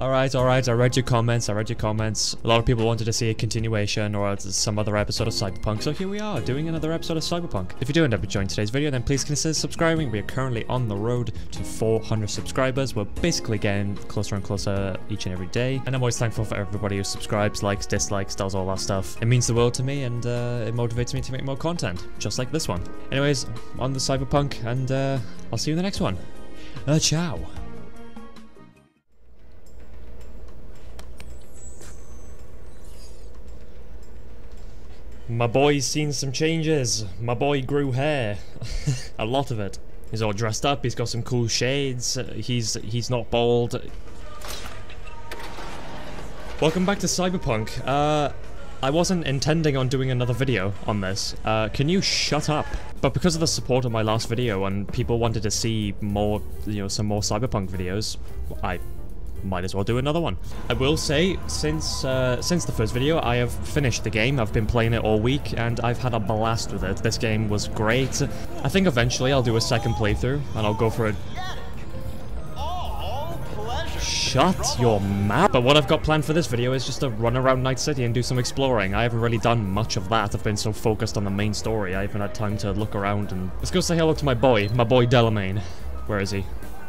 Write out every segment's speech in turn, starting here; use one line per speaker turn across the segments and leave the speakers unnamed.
Alright, alright, I read your comments, I read your comments. A lot of people wanted to see a continuation or some other episode of Cyberpunk, so here we are, doing another episode of Cyberpunk. If you do end up enjoying today's video, then please consider subscribing. We are currently on the road to 400 subscribers. We're basically getting closer and closer each and every day. And I'm always thankful for everybody who subscribes, likes, dislikes, does all that stuff. It means the world to me, and uh, it motivates me to make more content, just like this one. Anyways, on the Cyberpunk, and uh, I'll see you in the next one. Uh, ciao. My boy's seen some changes. My boy grew hair. a lot of it. He's all dressed up, he's got some cool shades, he's he's not bald. Welcome back to Cyberpunk. Uh, I wasn't intending on doing another video on this. Uh, can you shut up? But because of the support of my last video and people wanted to see more, you know, some more Cyberpunk videos, I might as well do another one. I will say, since uh, since the first video, I have finished the game. I've been playing it all week, and I've had a blast with it. This game was great. I think eventually I'll do a second playthrough, and I'll go for a... Shut your mouth! But what I've got planned for this video is just to run around Night City and do some exploring. I haven't really done much of that. I've been so focused on the main story, I haven't had time to look around and... Let's go say hello to my boy, my boy Delamain. Where is he?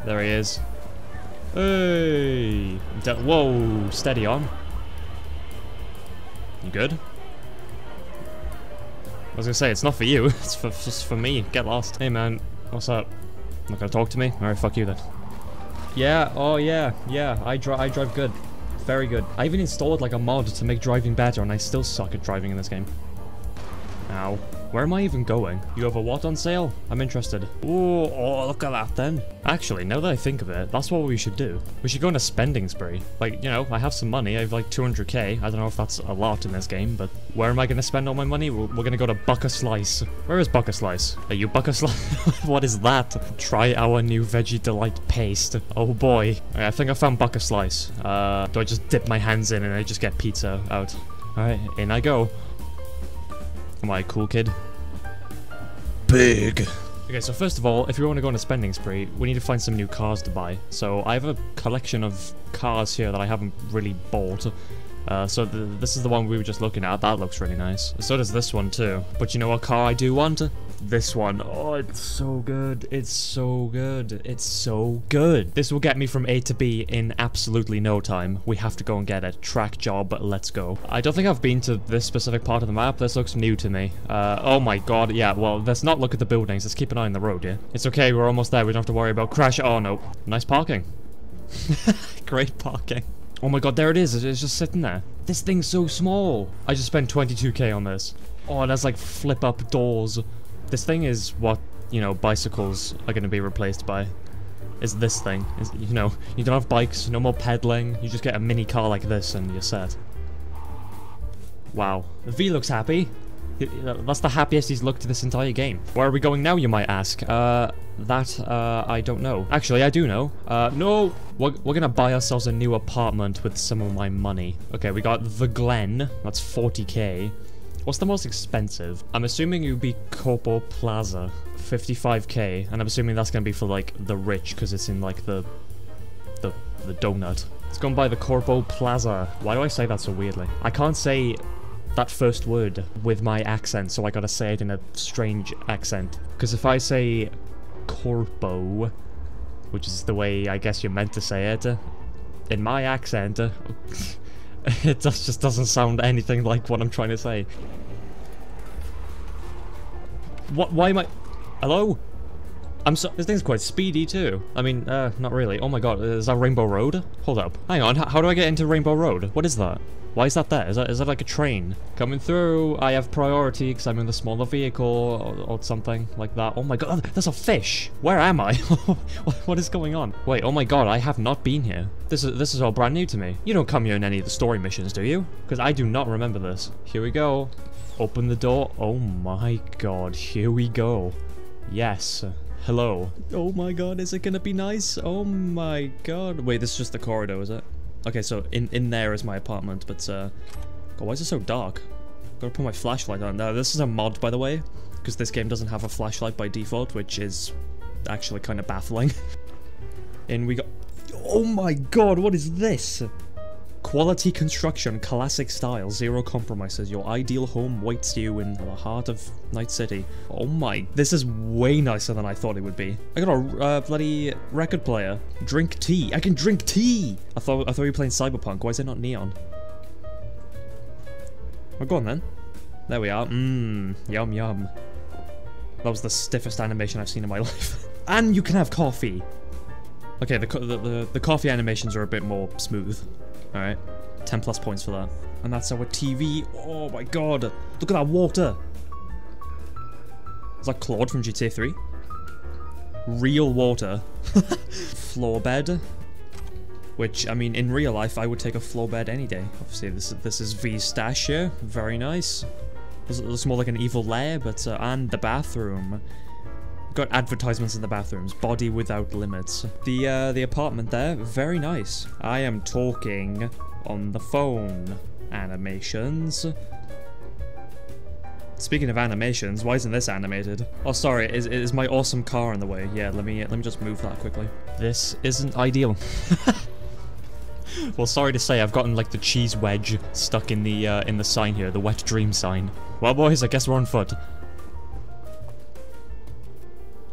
There he is. Hey! De Whoa! Steady on. You good? I was gonna say, it's not for you. It's for just for me. Get lost. Hey man, what's up? Not gonna talk to me? Alright, fuck you then. Yeah, oh yeah, yeah, I, dri I drive good. Very good. I even installed like a mod to make driving better and I still suck at driving in this game. Ow. Where am I even going? You have a what on sale? I'm interested. Ooh, oh, look at that then. Actually, now that I think of it, that's what we should do. We should go on a spending spree. Like, you know, I have some money. I have like 200k. I don't know if that's a lot in this game, but where am I going to spend all my money? We're, we're going to go to Buck a Slice. Where is Buck a Slice? Are you Buck a Slice? what is that? Try our new Veggie Delight paste. Oh boy. Right, I think I found Buck a Slice. Uh, do I just dip my hands in and I just get pizza out? Alright, in I go. Am I a cool kid? Big. Okay, so first of all, if we want to go on a spending spree, we need to find some new cars to buy. So I have a collection of cars here that I haven't really bought. Uh, so the, this is the one we were just looking at. That looks really nice. So does this one too. But you know what car I do want? This one. Oh, it's so good. It's so good. It's so good. This will get me from A to B in absolutely no time. We have to go and get it. Track job, let's go. I don't think I've been to this specific part of the map. This looks new to me. Uh, oh my god. Yeah, well, let's not look at the buildings. Let's keep an eye on the road, yeah? It's okay. We're almost there. We don't have to worry about crash. Oh, no. Nice parking. Great parking. Oh my god, there it is. It's just sitting there. This thing's so small. I just spent 22k on this. Oh, that's like flip up doors. This thing is what, you know, bicycles are going to be replaced by. Is this thing. Is, you know, you don't have bikes, no more pedaling, you just get a mini car like this and you're set. Wow. V looks happy. That's the happiest he's looked this entire game. Where are we going now, you might ask? Uh, that, uh, I don't know. Actually, I do know. Uh, no! We're, we're gonna buy ourselves a new apartment with some of my money. Okay, we got The Glen. That's 40k. What's the most expensive? I'm assuming it would be Corpo Plaza. 55k, and I'm assuming that's gonna be for, like, the rich, because it's in, like, the... the... the donut. Let's go and buy the Corpo Plaza. Why do I say that so weirdly? I can't say that first word with my accent, so I gotta say it in a strange accent. Because if I say corpo, which is the way I guess you're meant to say it, in my accent, it just, doesn't sound anything like what I'm trying to say. What? Why am I... Hello? I'm so... This thing's quite speedy, too. I mean, uh, not really. Oh my god, is that Rainbow Road? Hold up. Hang on, how do I get into Rainbow Road? What is that? Why is that there? Is that, is that like a train? Coming through, I have priority because I'm in the smaller vehicle or, or, something like that. Oh my god, oh, there's a fish! Where am I? what is going on? Wait, oh my god, I have not been here. This is this is all brand new to me. You don't come here in any of the story missions, do you? Because I do not remember this. Here we go. Open the door. Oh my god, here we go. Yes. Hello. Oh my god, is it gonna be nice? Oh my god. Wait, this is just the corridor, is it? Okay, so in, in there is my apartment, but, uh... God, why is it so dark? Gotta put my flashlight on. Now, this is a mod, by the way, because this game doesn't have a flashlight by default, which is actually kind of baffling. and we go... Oh my god, what is this? Quality construction, classic style, zero compromises. Your ideal home waits you in the heart of Night City. Oh my, this is way nicer than I thought it would be. I got a uh, bloody record player. Drink tea. I can drink tea. I thought I thought you were playing Cyberpunk. Why is it not neon? Well, go on then. There we are. Mmm, yum yum. That was the stiffest animation I've seen in my life. and you can have coffee. Okay, the, the, the, the coffee animations are a bit more smooth. Alright. 10 plus points for that. And that's our TV. Oh my god. Look at that water. Is that Claude from GTA 3? Real water. floor bed. Which, I mean, in real life, I would take a floor bed any day. Obviously, this, this is V's stash here. Very nice. This looks more like an evil lair, but, uh, and the bathroom. Got advertisements in the bathrooms. Body without limits. The uh, the apartment there, very nice. I am talking on the phone. Animations. Speaking of animations, why isn't this animated? Oh, sorry, is, is my awesome car in the way? Yeah, let me let me just move that quickly. This isn't ideal. well, sorry to say, I've gotten like the cheese wedge stuck in the uh, in the sign here, the wet dream sign. Well, boys, I guess we're on foot.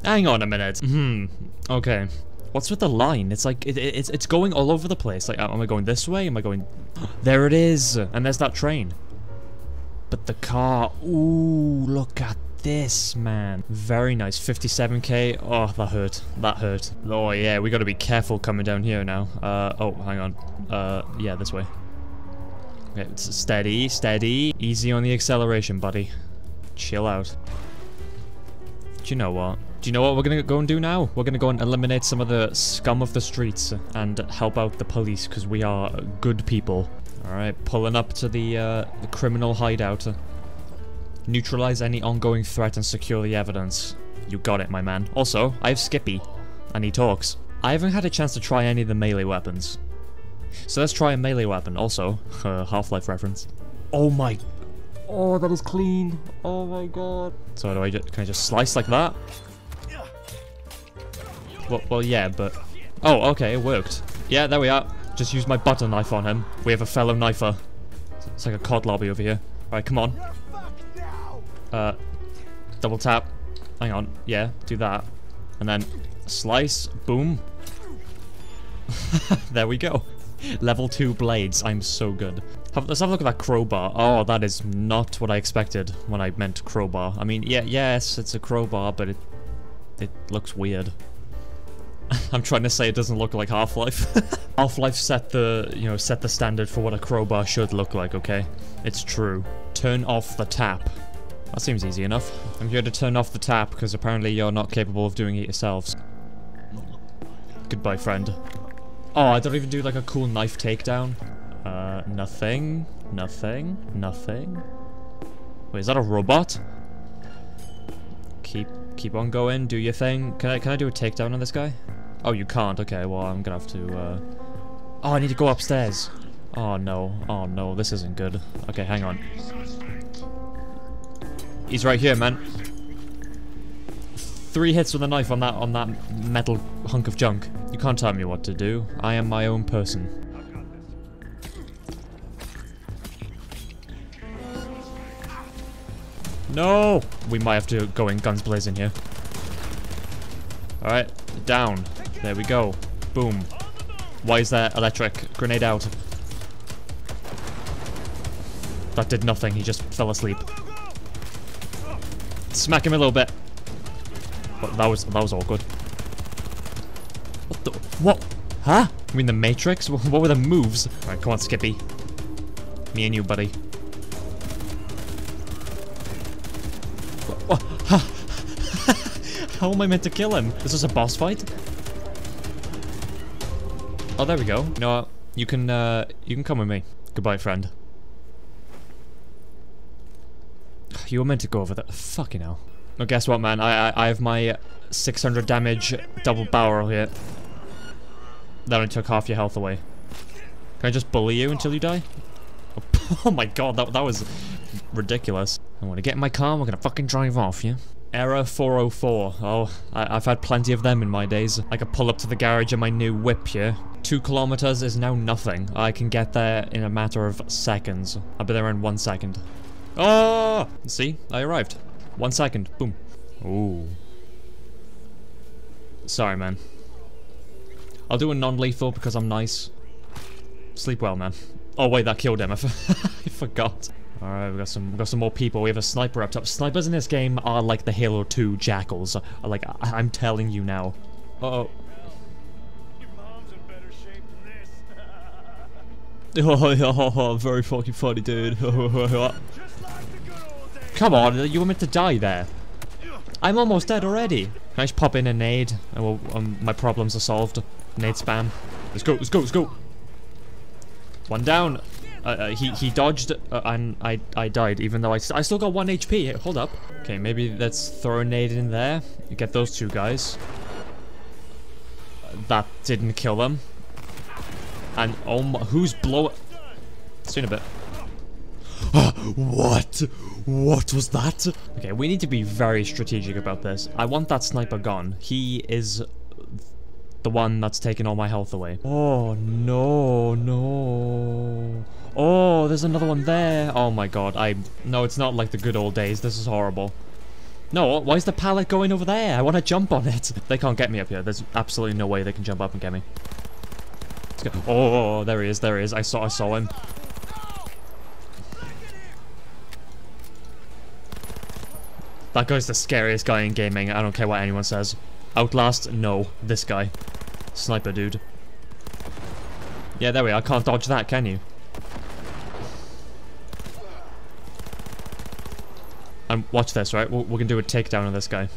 Hang on a minute. Hmm. Okay. What's with the line? It's like, it, it, it's, it's going all over the place. Like, am I going this way? Am I going... there it is! And there's that train. But the car... Ooh, look at this, man. Very nice. 57k. Oh, that hurt. That hurt. Oh, yeah, we gotta be careful coming down here now. Uh, oh, hang on. Uh, yeah, this way. Okay, it's steady, steady. Easy on the acceleration, buddy. Chill out. Do you know what? Do you know what we're gonna go and do now? We're gonna go and eliminate some of the scum of the streets and help out the police because we are good people. Alright, pulling up to the, uh, the criminal hideout. Neutralize any ongoing threat and secure the evidence. You got it, my man. Also, I have Skippy, and he talks. I haven't had a chance to try any of the melee weapons. So let's try a melee weapon. Also, uh, Half-Life reference. Oh my... Oh, that is clean. Oh my god. So do I just, can I just slice like that? Well, well, yeah, but... Oh, okay, it worked. Yeah, there we are. Just use my butter knife on him. We have a fellow knifer. It's like a COD lobby over here. Alright, come on. Uh, double tap. Hang on. Yeah, do that. And then slice. Boom. there we go. Level 2 blades. I'm so good. Have, let's have a look at that crowbar. Oh, that is not what I expected when I meant crowbar. I mean, yeah, yes, it's a crowbar, but it it looks weird. I'm trying to say it doesn't look like Half-Life. Half-Life set the, you know, set the standard for what a crowbar should look like, okay? It's true. Turn off the tap. That seems easy enough. I'm here to turn off the tap because apparently you're not capable of doing it yourselves. Goodbye, friend. Oh, I don't even do like a cool knife takedown. Uh, nothing. Nothing. Nothing. Wait, is that a robot? Keep keep on going, do your thing. Can I can I do a takedown on this guy? Oh, you can't. Okay, well, I'm gonna have to, uh... Oh, I need to go upstairs. Oh, no. Oh, no. This isn't good. Okay, hang on. He's right here, man. Three hits with a knife on that on that metal hunk of junk. You can't tell me what to do. I am my own person. No! We might have to go in guns blazing here. Alright, down. There we go. Boom. Why is that electric? Grenade out. That did nothing, he just fell asleep. Smack him a little bit. But that was that was awkward. What the what? Huh? I mean the Matrix? What were the moves? Alright, come on, Skippy. Me and you, buddy. How am I meant to kill him? Is this a boss fight? Oh, there we go. You know what? You can, uh, you can come with me. Goodbye, friend. You were meant to go over there. Fucking hell. Well, guess what, man? I, I, I have my 600 damage double barrel here. That only took half your health away. Can I just bully you until you die? Oh my god, that, that was ridiculous. I want to get in my car, we're gonna fucking drive off, yeah? Error 404. Oh, I have had plenty of them in my days. I could pull up to the garage in my new whip here. Two kilometers is now nothing. I can get there in a matter of seconds. I'll be there in one second. Oh! See? I arrived. One second. Boom. Ooh. Sorry, man. I'll do a non-lethal because I'm nice. Sleep well, man. Oh wait, that killed him. I, forgot. Alright, we got some we got some more people. We have a sniper up top. Snipers in this game are like the Halo 2 jackals. Like I am telling you now. Uh oh. oh, oh, very fucking funny, dude. Come on, you were meant to die there. I'm almost dead already. Can I just pop in a nade? And well, um, my problems are solved. Nade spam. Let's go, let's go, let's go. One down. Uh, uh, he he dodged uh, and I I died even though I, st I still got one HP. Hold up. Okay, maybe let's throw a nade in there. Get those two guys. that didn't kill them. And oh my, who's blow? Soon a bit. what? What was that? Okay, we need to be very strategic about this. I want that sniper gone. He is the one that's taken all my health away. Oh, no, no. Oh, there's another one there. Oh my god, I... No, it's not like the good old days. This is horrible. No, why is the pallet going over there? I want to jump on it. They can't get me up here. There's absolutely no way they can jump up and get me. Oh, there he is, there he is. I saw, I saw him. That guy's the scariest guy in gaming. I don't care what anyone says. Outlast? No. This guy. Sniper dude. Yeah, there we are. I can't dodge that, can you? And watch this, right? We're, we're gonna do a takedown on this guy.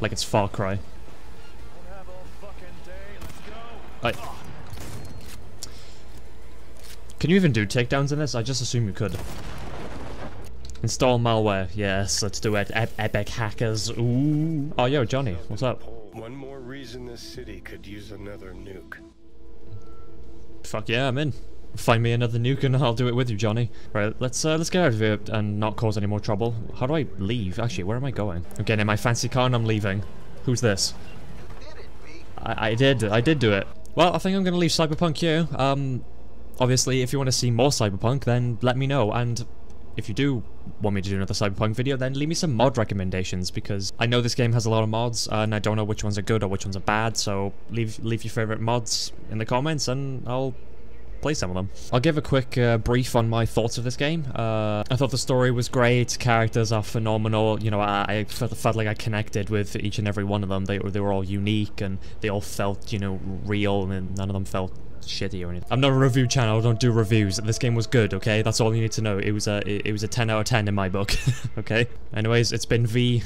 Like it's Far Cry. Can you even do takedowns in this? I just assume you could. Install malware. Yes, let's do it. E epic hackers. Ooh. Oh, yo, Johnny. What's up?
One more reason this city could use another nuke.
Fuck yeah, I'm in. Find me another nuke and I'll do it with you, Johnny. Right, let's uh, let's get out of here and not cause any more trouble. How do I leave? Actually, where am I going? I'm getting in my fancy car and I'm leaving. Who's this? I, I did. I did do it. Well, I think I'm going to leave Cyberpunk here. Um, obviously, if you want to see more Cyberpunk, then let me know. And if you do want me to do another Cyberpunk video, then leave me some mod recommendations, because I know this game has a lot of mods, and I don't know which ones are good or which ones are bad, so leave, leave your favourite mods in the comments, and I'll play some of them. I'll give a quick uh, brief on my thoughts of this game. Uh, I thought the story was great, characters are phenomenal, you know, I, I felt, felt, like I connected with each and every one of them. They, they were all unique, and they all felt, you know, real, and none of them felt shitty or anything. I'm not a review channel, I don't do reviews. This game was good, okay? That's all you need to know. It was a it, it was a 10 out of 10 in my book, okay? Anyways, it's been V.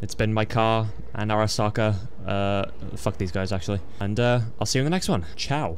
It's been my car and Arasaka. Uh, fuck these guys, actually. And uh, I'll see you in the next one. Ciao.